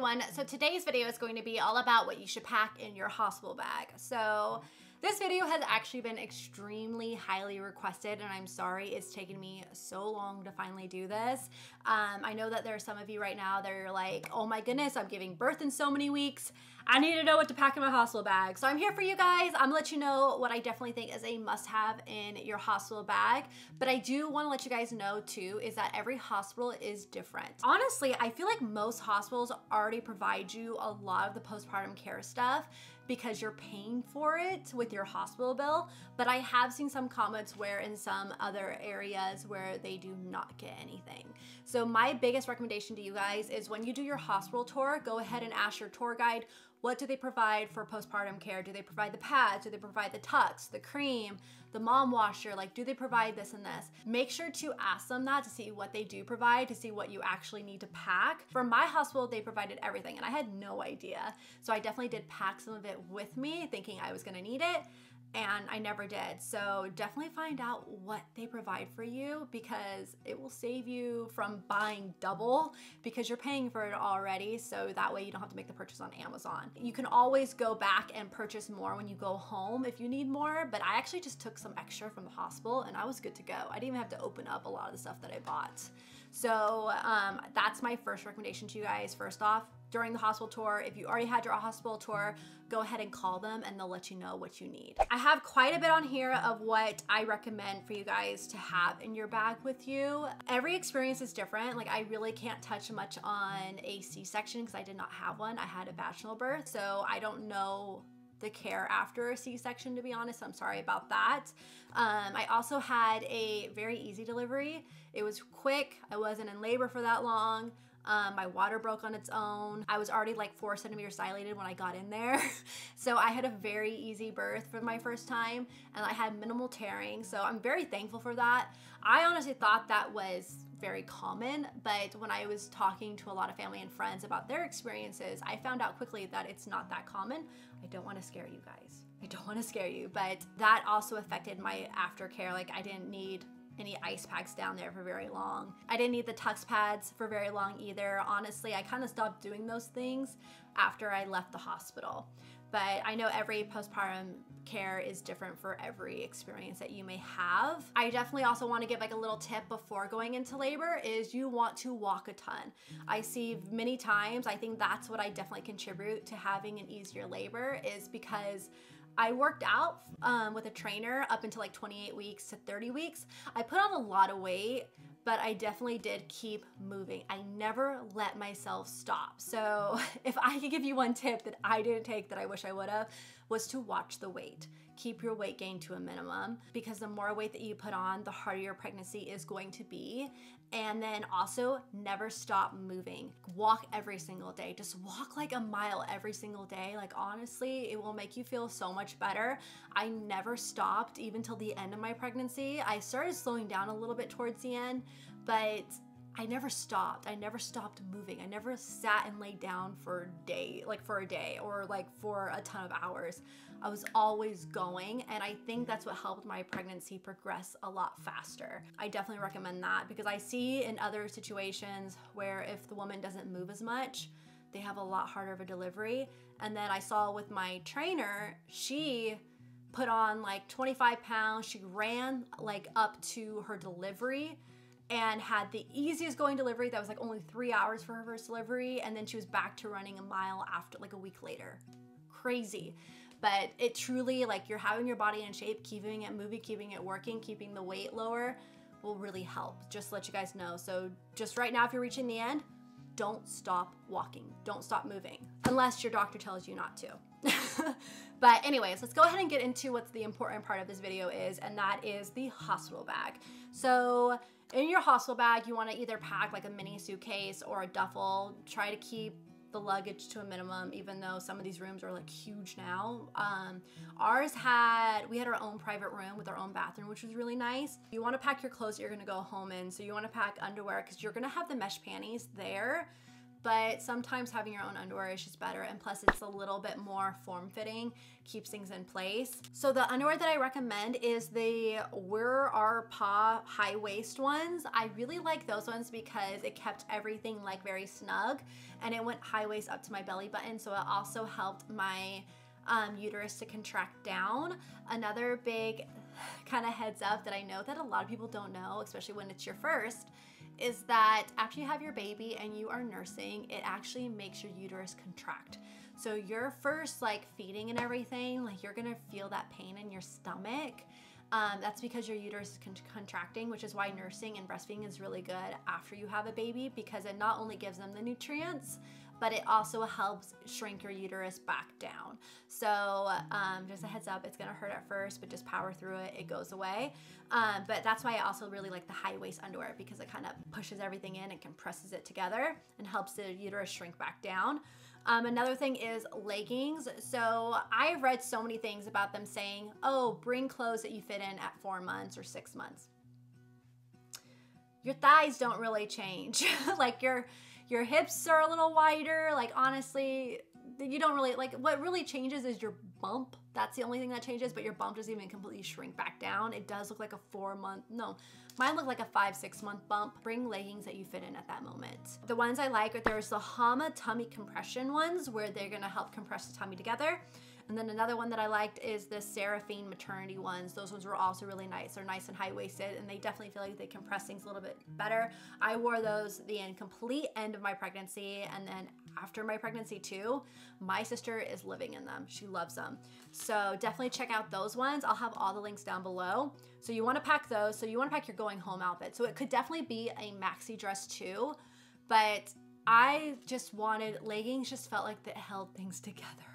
everyone. So today's video is going to be all about what you should pack in your hospital bag. So this video has actually been extremely highly requested and I'm sorry it's taken me so long to finally do this. Um, I know that there are some of you right now that are like, oh my goodness, I'm giving birth in so many weeks. I need to know what to pack in my hospital bag. So I'm here for you guys. I'm gonna let you know what I definitely think is a must have in your hospital bag. But I do wanna let you guys know too, is that every hospital is different. Honestly, I feel like most hospitals already provide you a lot of the postpartum care stuff because you're paying for it with your hospital bill. But I have seen some comments where in some other areas where they do not get anything. So my biggest recommendation to you guys is when you do your hospital tour, go ahead and ask your tour guide what do they provide for postpartum care? Do they provide the pads? Do they provide the tucks, the cream, the mom washer? Like, do they provide this and this? Make sure to ask them that to see what they do provide, to see what you actually need to pack. For my hospital, they provided everything and I had no idea. So I definitely did pack some of it with me thinking I was gonna need it and I never did. So definitely find out what they provide for you because it will save you from buying double because you're paying for it already. So that way you don't have to make the purchase on Amazon. You can always go back and purchase more when you go home if you need more, but I actually just took some extra from the hospital and I was good to go. I didn't even have to open up a lot of the stuff that I bought. So um, that's my first recommendation to you guys. First off, during the hospital tour. If you already had your hospital tour, go ahead and call them and they'll let you know what you need. I have quite a bit on here of what I recommend for you guys to have in your bag with you. Every experience is different. Like I really can't touch much on a C-section because I did not have one. I had a vaginal birth, so I don't know the care after a C-section to be honest. I'm sorry about that. Um, I also had a very easy delivery. It was quick. I wasn't in labor for that long. Um, my water broke on its own. I was already like four centimeters dilated when I got in there. so I had a very easy birth for my first time and I had minimal tearing. So I'm very thankful for that. I honestly thought that was very common, but when I was talking to a lot of family and friends about their experiences, I found out quickly that it's not that common. I don't want to scare you guys. I don't want to scare you, but that also affected my aftercare. Like I didn't need any ice packs down there for very long. I didn't need the Tucks pads for very long either. Honestly, I kind of stopped doing those things after I left the hospital. But I know every postpartum care is different for every experience that you may have. I definitely also want to give like a little tip before going into labor is you want to walk a ton. I see many times, I think that's what I definitely contribute to having an easier labor is because I worked out um, with a trainer up until like 28 weeks to 30 weeks. I put on a lot of weight, but I definitely did keep moving. I never let myself stop. So if I could give you one tip that I didn't take that I wish I would have, was to watch the weight. Keep your weight gain to a minimum because the more weight that you put on, the harder your pregnancy is going to be. And then also never stop moving. Walk every single day. Just walk like a mile every single day. Like honestly, it will make you feel so much better. I never stopped even till the end of my pregnancy. I started slowing down a little bit towards the end, but I never stopped. I never stopped moving. I never sat and laid down for a day, like for a day or like for a ton of hours. I was always going, and I think that's what helped my pregnancy progress a lot faster. I definitely recommend that because I see in other situations where if the woman doesn't move as much, they have a lot harder of a delivery. And then I saw with my trainer, she put on like 25 pounds. She ran like up to her delivery and had the easiest going delivery that was like only three hours for her first delivery and then she was back to running a mile after like a week later. Crazy. But it truly like you're having your body in shape keeping it moving keeping it working keeping the weight lower will really help just let you guys know. So just right now if you're reaching the end don't stop walking. Don't stop moving. Unless your doctor tells you not to. But anyways, let's go ahead and get into what the important part of this video is, and that is the hospital bag. So in your hostel bag, you wanna either pack like a mini suitcase or a duffel. Try to keep the luggage to a minimum, even though some of these rooms are like huge now. Um, ours had, we had our own private room with our own bathroom, which was really nice. You wanna pack your clothes that you're gonna go home in. So you wanna pack underwear because you're gonna have the mesh panties there but sometimes having your own underwear is just better. And plus, it's a little bit more form fitting, keeps things in place. So, the underwear that I recommend is the Wirarpa high waist ones. I really like those ones because it kept everything like very snug and it went high waist up to my belly button. So, it also helped my um, uterus to contract down. Another big kind of heads up that I know that a lot of people don't know, especially when it's your first, is that after you have your baby and you are nursing, it actually makes your uterus contract. So your first like feeding and everything, like you're gonna feel that pain in your stomach. Um, that's because your uterus is con- contracting, which is why nursing and breastfeeding is really good after you have a baby because it not only gives them the nutrients, but it also helps shrink your uterus back down. So um, just a heads up, it's gonna hurt at first, but just power through it, it goes away. Um, but that's why I also really like the high waist underwear because it kind of pushes everything in and compresses it together and helps the uterus shrink back down. Um, another thing is leggings. So I've read so many things about them saying, oh, bring clothes that you fit in at four months or six months. Your thighs don't really change. like your your hips are a little wider. Like honestly, you don't really like what really changes is your bump. That's the only thing that changes, but your bump doesn't even completely shrink back down. It does look like a four month, no, mine look like a five, six month bump. Bring leggings that you fit in at that moment. The ones I like are there's the Hama tummy compression ones where they're gonna help compress the tummy together. And then another one that I liked is the Seraphine maternity ones. Those ones were also really nice. They're nice and high waisted and they definitely feel like they compress things a little bit better. I wore those the end, complete end of my pregnancy and then after my pregnancy too. My sister is living in them. She loves them. So definitely check out those ones. I'll have all the links down below. So you wanna pack those. So you wanna pack your going home outfit. So it could definitely be a maxi dress too, but I just wanted leggings just felt like that held things together.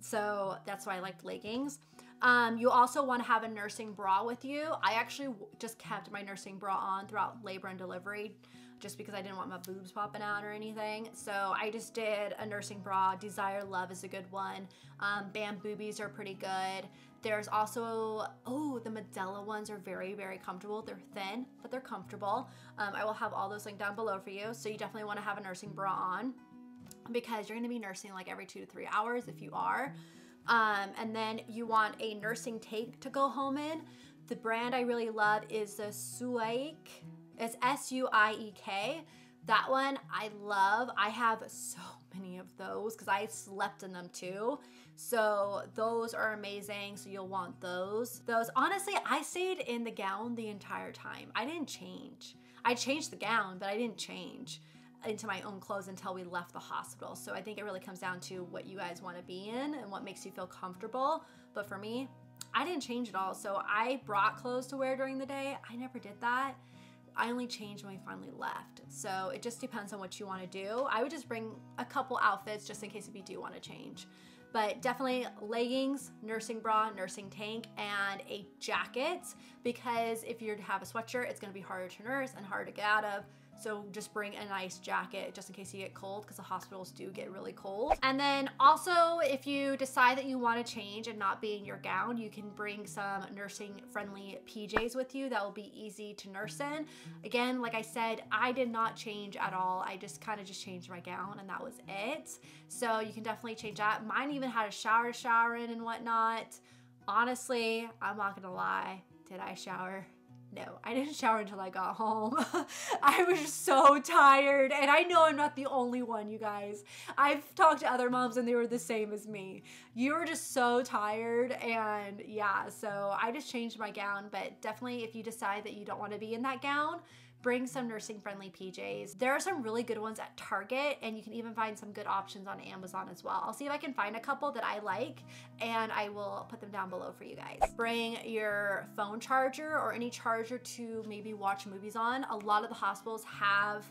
So that's why I liked leggings. Um, you also want to have a nursing bra with you. I actually just kept my nursing bra on throughout labor and delivery just because I didn't want my boobs popping out or anything. So I just did a nursing bra. Desire Love is a good one. Um, Bamboobies are pretty good. There's also, oh, the Medela ones are very, very comfortable. They're thin, but they're comfortable. Um, I will have all those linked down below for you. So you definitely want to have a nursing bra on because you're going to be nursing like every two to three hours if you are. Um, and then you want a nursing tank to go home in. The brand I really love is the Suiek. It's S U I E K. That one I love. I have so many of those because I slept in them too. So those are amazing. So you'll want those. Those, honestly, I stayed in the gown the entire time. I didn't change. I changed the gown, but I didn't change into my own clothes until we left the hospital. So I think it really comes down to what you guys want to be in and what makes you feel comfortable. But for me, I didn't change at all. So I brought clothes to wear during the day. I never did that. I only changed when we finally left. So it just depends on what you want to do. I would just bring a couple outfits just in case if you do want to change. But definitely leggings, nursing bra, nursing tank, and a jacket because if you have a sweatshirt, it's going to be harder to nurse and harder to get out of. So just bring a nice jacket just in case you get cold because the hospitals do get really cold. And then also if you decide that you want to change and not be in your gown, you can bring some nursing friendly PJs with you that will be easy to nurse in. Again, like I said, I did not change at all. I just kind of just changed my gown and that was it. So you can definitely change that. Mine even had a shower shower in and whatnot. Honestly, I'm not gonna lie. Did I shower? No, I didn't shower until I got home. I was just so tired, and I know I'm not the only one, you guys. I've talked to other moms, and they were the same as me. You were just so tired, and yeah, so I just changed my gown. But definitely, if you decide that you don't want to be in that gown, bring some nursing friendly PJs. There are some really good ones at Target and you can even find some good options on Amazon as well. I'll see if I can find a couple that I like and I will put them down below for you guys. Bring your phone charger or any charger to maybe watch movies on. A lot of the hospitals have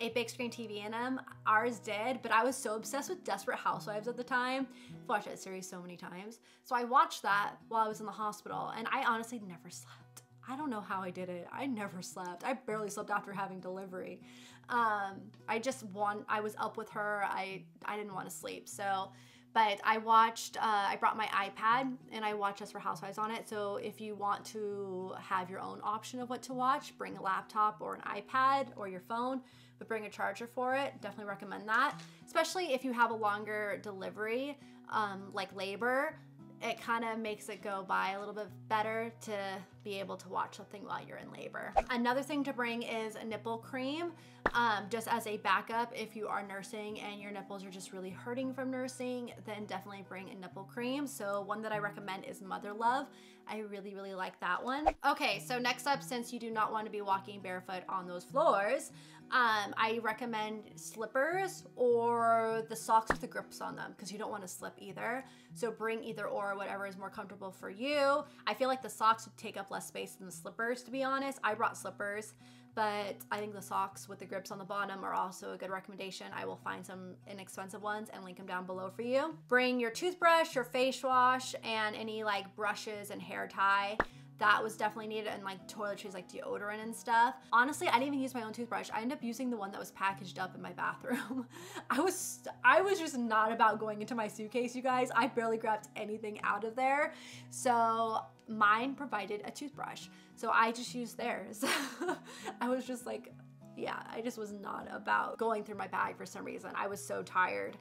a big screen TV in them. Ours did, but I was so obsessed with Desperate Housewives at the time. I've watched that series so many times. So I watched that while I was in the hospital and I honestly never slept. I don't know how I did it. I never slept. I barely slept after having delivery. Um, I just want, I was up with her. I, I didn't want to sleep. So, But I watched, uh, I brought my iPad and I watched Desperate Housewives on it. So if you want to have your own option of what to watch, bring a laptop or an iPad or your phone, but bring a charger for it. Definitely recommend that, especially if you have a longer delivery, um, like labor it kind of makes it go by a little bit better to be able to watch something while you're in labor. Another thing to bring is a nipple cream, um, just as a backup if you are nursing and your nipples are just really hurting from nursing, then definitely bring a nipple cream. So one that I recommend is Motherlove. I really, really like that one. Okay, so next up, since you do not want to be walking barefoot on those floors, um, I recommend slippers or the socks with the grips on them because you don't want to slip either. So bring either or, whatever is more comfortable for you. I feel like the socks would take up less space than the slippers, to be honest. I brought slippers, but I think the socks with the grips on the bottom are also a good recommendation. I will find some inexpensive ones and link them down below for you. Bring your toothbrush, your face wash, and any like brushes and hair tie that was definitely needed and like toiletries like deodorant and stuff. Honestly, I didn't even use my own toothbrush. I ended up using the one that was packaged up in my bathroom. I was I was just not about going into my suitcase, you guys. I barely grabbed anything out of there. So mine provided a toothbrush. So I just used theirs. I was just like, yeah, I just was not about going through my bag for some reason. I was so tired.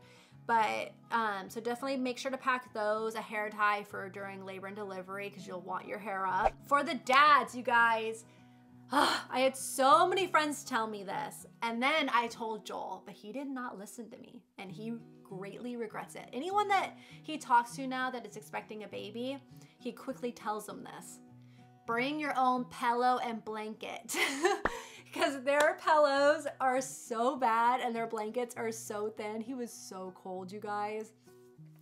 But um, so definitely make sure to pack those, a hair tie for during labor and delivery because you'll want your hair up. For the dads, you guys, I had so many friends tell me this. And then I told Joel, but he did not listen to me and he greatly regrets it. Anyone that he talks to now that is expecting a baby, he quickly tells them this. Bring your own pillow and blanket. because their pillows are so bad and their blankets are so thin. He was so cold, you guys.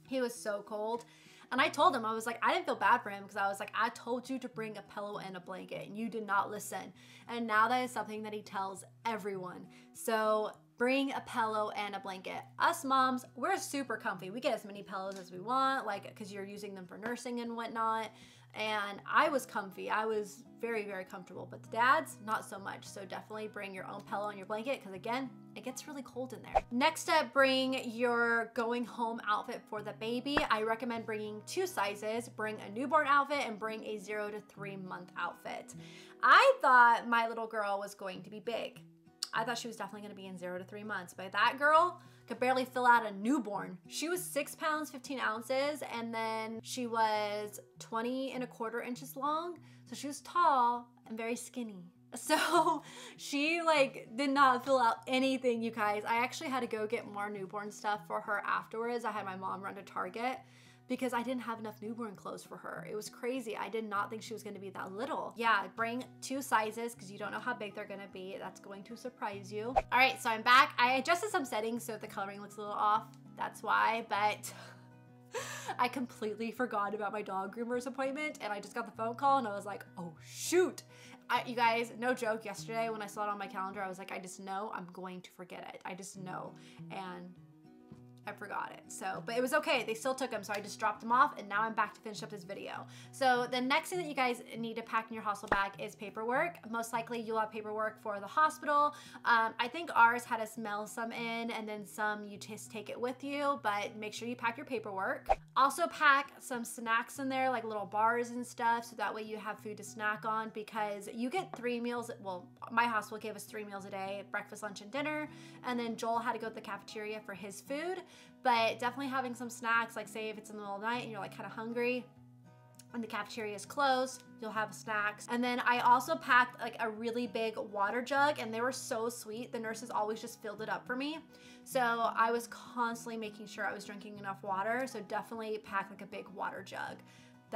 He was so cold. And I told him, I was like, I didn't feel bad for him because I was like, I told you to bring a pillow and a blanket and you did not listen. And now that is something that he tells everyone. So bring a pillow and a blanket. Us moms, we're super comfy. We get as many pillows as we want, like, because you're using them for nursing and whatnot and I was comfy. I was very, very comfortable, but the dads, not so much. So definitely bring your own pillow and your blanket because again, it gets really cold in there. Next up, bring your going home outfit for the baby. I recommend bringing two sizes. Bring a newborn outfit and bring a zero to three month outfit. I thought my little girl was going to be big. I thought she was definitely gonna be in zero to three months, but that girl, could barely fill out a newborn. She was six pounds, 15 ounces, and then she was 20 and a quarter inches long. So she was tall and very skinny. So she like did not fill out anything, you guys. I actually had to go get more newborn stuff for her afterwards. I had my mom run to Target because I didn't have enough newborn clothes for her. It was crazy. I did not think she was gonna be that little. Yeah, bring two sizes because you don't know how big they're gonna be. That's going to surprise you. All right, so I'm back. I adjusted some settings so the coloring looks a little off. That's why, but I completely forgot about my dog groomer's appointment and I just got the phone call and I was like, oh shoot. I, you guys, no joke, yesterday when I saw it on my calendar, I was like, I just know I'm going to forget it. I just know. And I forgot it. So, but it was okay. They still took them, so I just dropped them off, and now I'm back to finish up this video. So the next thing that you guys need to pack in your hospital bag is paperwork. Most likely you'll have paperwork for the hospital. Um, I think ours had us mail some in, and then some you just take it with you, but make sure you pack your paperwork. Also pack some snacks in there, like little bars and stuff, so that way you have food to snack on because you get three meals, well, my hospital gave us three meals a day, breakfast, lunch, and dinner, and then Joel had to go to the cafeteria for his food but definitely having some snacks, like say if it's in the middle of the night and you're like kind of hungry, and the cafeteria is closed, you'll have snacks. And then I also packed like a really big water jug and they were so sweet. The nurses always just filled it up for me. So I was constantly making sure I was drinking enough water. So definitely pack like a big water jug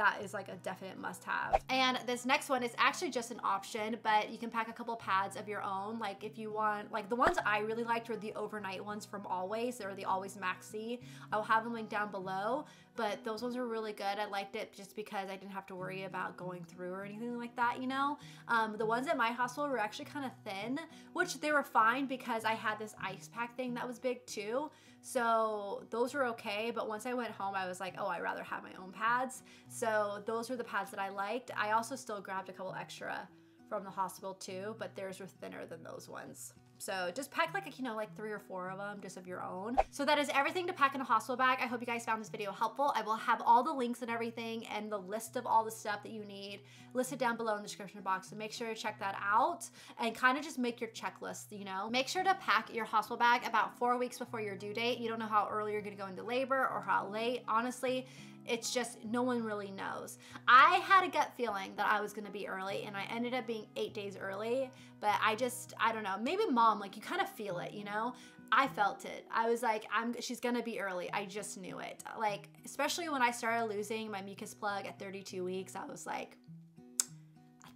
that is like a definite must have. And this next one is actually just an option, but you can pack a couple pads of your own. Like if you want, like the ones I really liked were the overnight ones from Always. They're the Always Maxi. I will have them linked down below, but those ones were really good. I liked it just because I didn't have to worry about going through or anything like that, you know? Um, the ones at my hospital were actually kind of thin, which they were fine because I had this ice pack thing that was big too. So those were okay, but once I went home, I was like, oh, I'd rather have my own pads. So those were the pads that I liked. I also still grabbed a couple extra from the hospital too, but theirs were thinner than those ones. So just pack like, you know, like three or four of them just of your own. So that is everything to pack in a hospital bag. I hope you guys found this video helpful. I will have all the links and everything and the list of all the stuff that you need listed down below in the description box. So make sure to check that out and kind of just make your checklist, you know. Make sure to pack your hospital bag about four weeks before your due date. You don't know how early you're gonna go into labor or how late. Honestly, it's just no one really knows. I had a gut feeling that I was gonna be early and I ended up being eight days early, but I just, I don't know, maybe mom, like you kind of feel it, you know? I felt it. I was like, I'm she's gonna be early. I just knew it. Like, especially when I started losing my mucus plug at 32 weeks, I was like,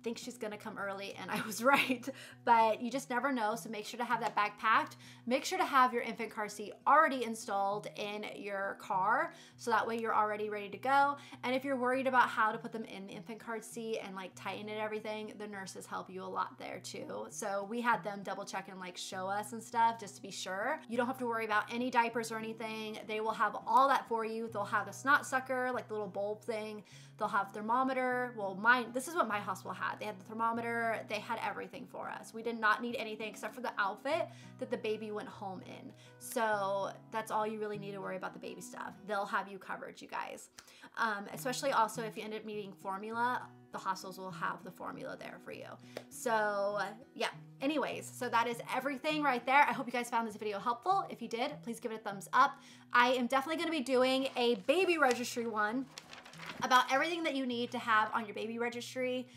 think she's gonna come early, and I was right. But you just never know, so make sure to have that bag packed. Make sure to have your infant car seat already installed in your car, so that way you're already ready to go. And if you're worried about how to put them in the infant car seat and like tighten it everything, the nurses help you a lot there too. So we had them double check and like show us and stuff just to be sure. You don't have to worry about any diapers or anything. They will have all that for you. They'll have a snot sucker, like the little bulb thing. They'll have thermometer. Well, mine, this is what my hospital had. They had the thermometer. They had everything for us. We did not need anything except for the outfit that the baby went home in. So that's all you really need to worry about the baby stuff. They'll have you covered, you guys. Um, especially also if you end up needing formula, the hospitals will have the formula there for you. So yeah, anyways, so that is everything right there. I hope you guys found this video helpful. If you did, please give it a thumbs up. I am definitely gonna be doing a baby registry one about everything that you need to have on your baby registry.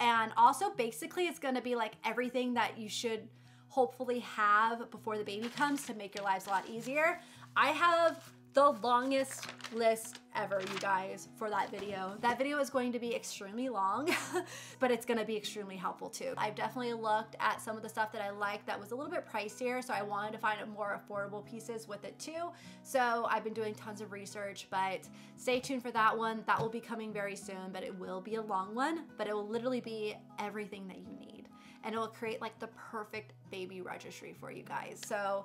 And also, basically, it's gonna be like everything that you should hopefully have before the baby comes to make your lives a lot easier. I have the longest list ever, you guys, for that video. That video is going to be extremely long, but it's gonna be extremely helpful too. I've definitely looked at some of the stuff that I like that was a little bit pricier, so I wanted to find more affordable pieces with it too. So I've been doing tons of research, but stay tuned for that one. That will be coming very soon, but it will be a long one, but it will literally be everything that you need. And it will create like the perfect baby registry for you guys. So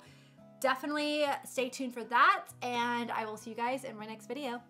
definitely stay tuned for that and I will see you guys in my next video.